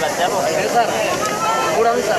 planteamos. César, pura César.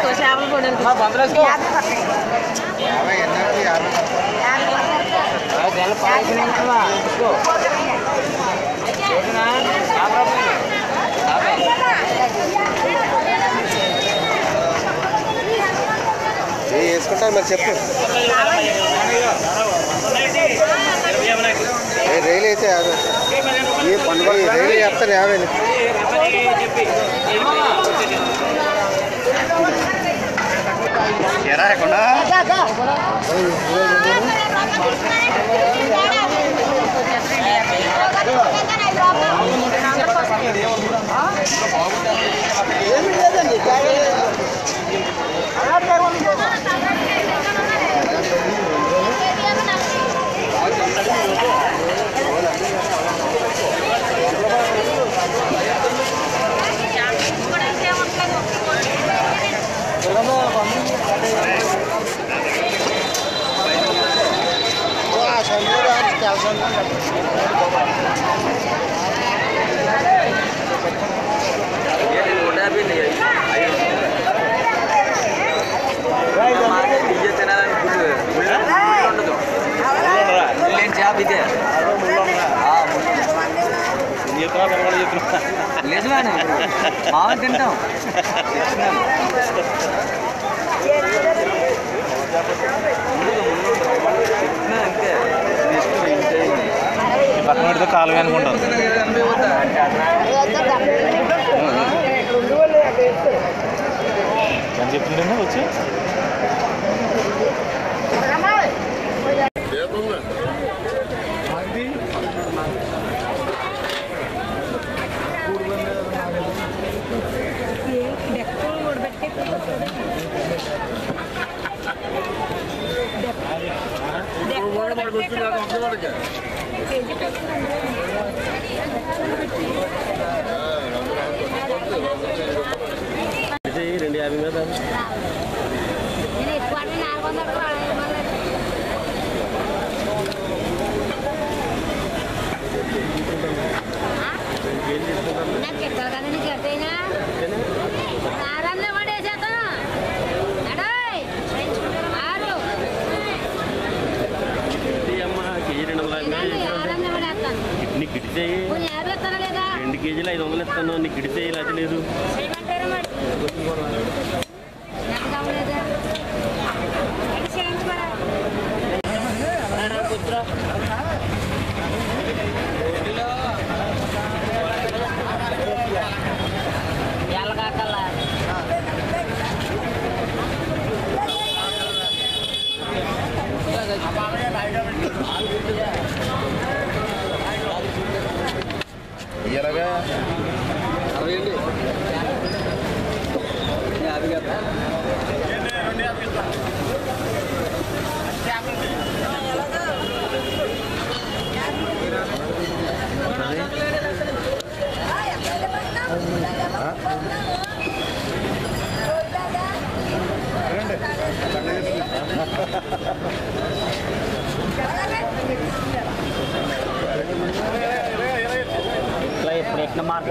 తీసుకో చేపలు వేసుకో వేసుకుంటాను మరి చెప్పు. ఏ రైలు అయితే యాభై. ఏ పండుగ? రైలు చెప్తాను యాభై ఎరా ఎక్కడ తింటాం. పక్కన పెడితే అనుకుంటాను నీకు గిడి చేయి రెండు కేజీలు ఐదు వందలు ఇస్తాను నీకు గిడి చేయి అది లేదు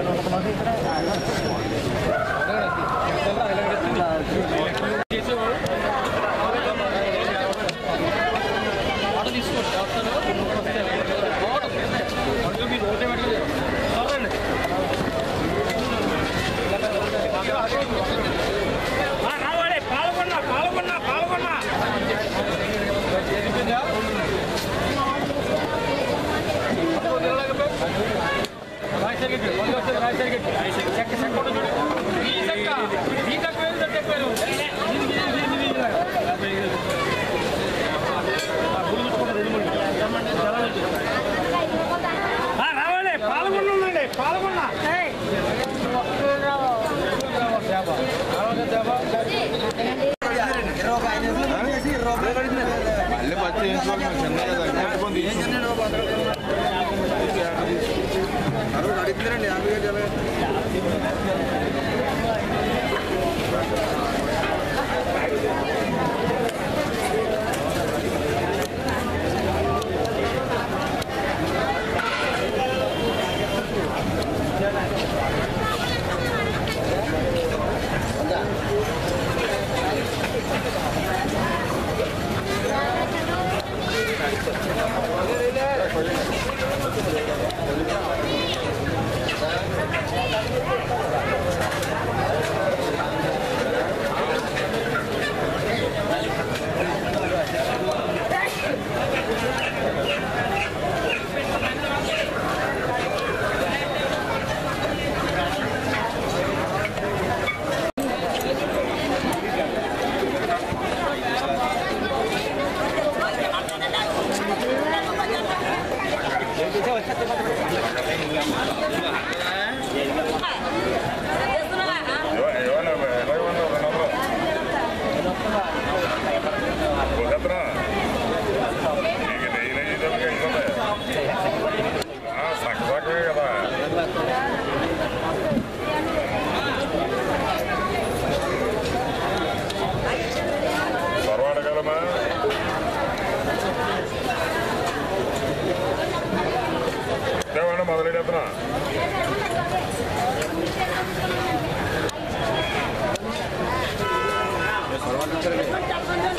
que no conocéis nada. amiche. 哎，你干嘛呢？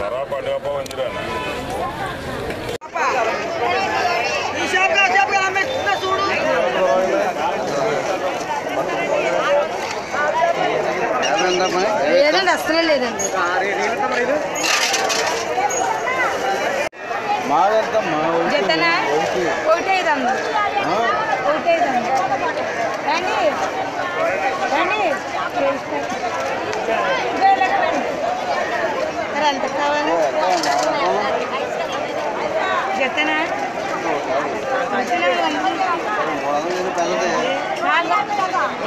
సరా పండుగ మంచిరాన్న లేదండి అసలే లేదండి. జతనా? ఒకటి వందలు ఒకటి వందలు రండి. రండి. ఎంత కావాలి జతనా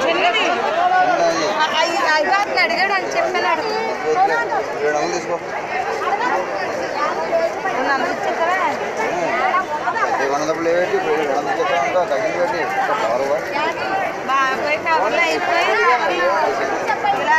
చిన్నది ఐదు అడిగాడు అని చెప్పాను బాబాయ్ కవర్లు అయిపోయి ఇలా